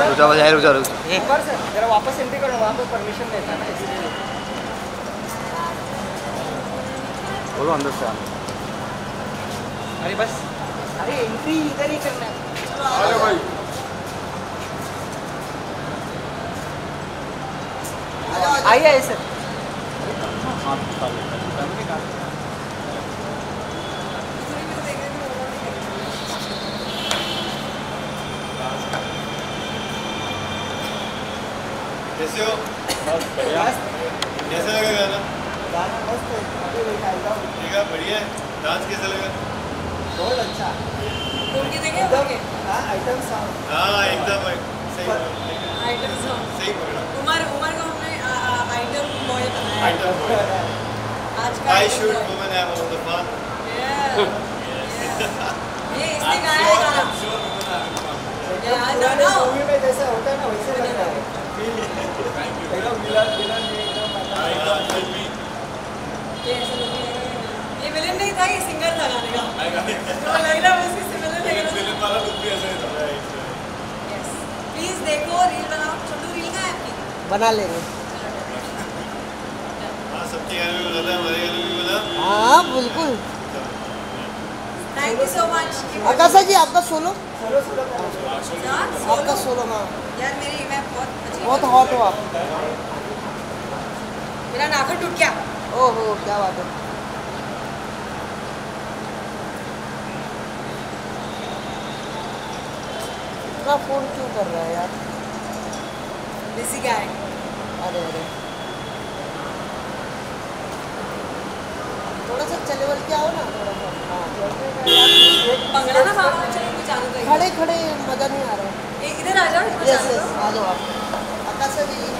रुक जा बस यार रुक जा रुक जा। एक बार सर जरा वापस एंट्री करो वहाँ पे परमिशन देता ना इसलिए. बोलो अंदर से। अरे बस. अरे एंट्री इधर ही करना है। आइए आइए सर. कैसे हो कैसा लगा गाना गाना मस्त है है बढ़िया डांस कैसा लगा बहुत अच्छा हाँ आइटम सॉन्ग हाँ एकदम सही आइटम सॉन्ग सही पकड़ा उमर उमर को हमने आइटम बॉय बनाया है। आइटम आज का I should woman have all the fun. ये इसने गाया है गाना Yeah, I don't know. Movie में जैसा होता है ना वैसे लग रहा है एकदम विलन विलन में एकदम आता है। ये ऐसा लोग नहीं लगा। ये विलन नहीं था ये सिंगर था गाने का तो लग रहा है। उसकी सिमिलर लग रहा यस प्लीज़ देखो रील बनाओ छोटू रील का है आपकी बना लेंगे हाँ सबके गाने में बना हमारे गाने में बना हाँ बिल्कुल। Thank you so much Akasha ji आपका सोलो आपका सोलो हाँ यार मेरी मैं बहुत बहुत हॉट हो। आप मेरा नाखून टूट गया। ओहो क्या बात है। इतना फ़ोन क्यों कर रहा है यार? बिज़ी गाय अरे अरे। थोड़ा सा चले बल के आओ ना। थोड़ा सा। हाँ हैं। पंगड़ा ना बाबा। खड़े खड़े मज़ा नहीं आ रहा। है इधर आ जाओ यस यस आ जाओ आप।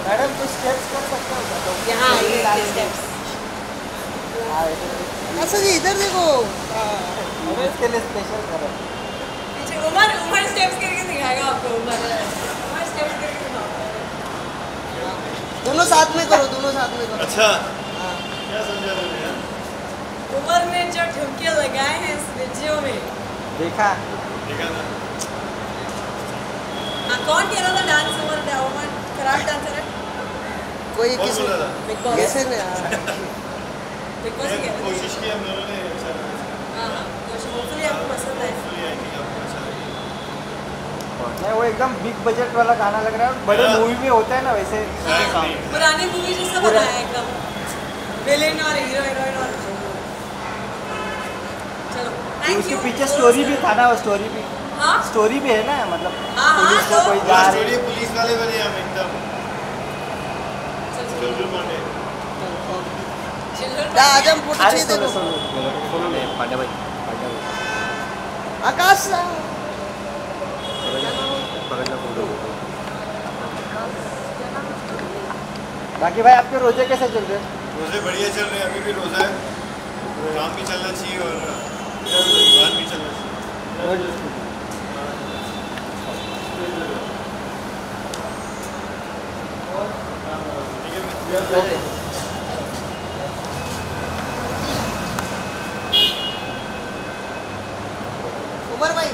मैडम कुछ स्टेप्स कर सकते हो? तो यहाँ ये आइए स्टेप्स हाँ, इधर- जी इधर देखो। इसके लिए स्पेशल करो। पीछे उमर उमर स्टेप्स करके दिखाएगा आपको उमर। उमर स्टेप्स करके दिखाओ। दोनों साथ में करो दोनों साथ में करो। अच्छा। हाँ। क्या समझा तुमने यार? उमर ने जो ठुमके लगाए हैं इस वीडियो में। देखा? हाँ कौन कह रहा था डांस उमर उमर खराब डांसर है कोई किसी बिग बॉस कैसे ने। बिग बॉस ही था कोशिश की हम दोनों ने अच्छा हाँ होपफुली आपको पसंद आए। नहीं वो एकदम बिग बजट वाला गाना लग रहा है बड़े। मूवी में होता है ना वैसे. पुरानी मूवी जैसा बनाया है एकदम विलेन और उसके पीछे स्टोरी भी था ना वो स्टोरी भी। हाँ? स्टोरी भी है ना मतलब हाँ, हाँ, पुलिस को तो- कोई जा रही पुलिस वाले बने हम एकदम। आकाश बाकी भाई आपके रोज़े कैसे चल रहे हैं? रोज़े बढ़िया चल रहे हैं अभी भी रोजा है। काम भी चलना चाहिए और उमर भाई।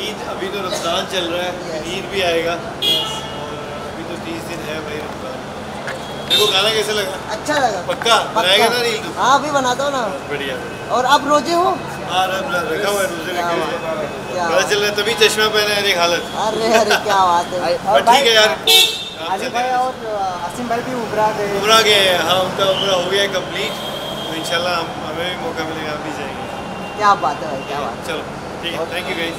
ईद अभी तो रमज़ान चल रहा है। ईद भी आएगा। और अभी तो तीस दिन है भाई रमज़ान। देखो गाना कैसे लगा? अच्छा लगा। पक्का? बनाएगा ना रील? तू हाँ अभी बनाता हूँ ना। बढ़िया। और आप रोज़े हो? हाँ है है, पता चल रहा है तभी चश्मा पहना है देख हालत। अरे अरे क्या बात है। ठीक है यार। आलिफ भाई और आसिम भाई भी उभरा गए। हाँ। उनका उमरा हो गया है कंप्लीट तो इंशाल्लाह हमें भी मौका मिलेगा हम भी जाएँगे। क्या बात है भाई क्या बात चलो ठीक है। Thank you guys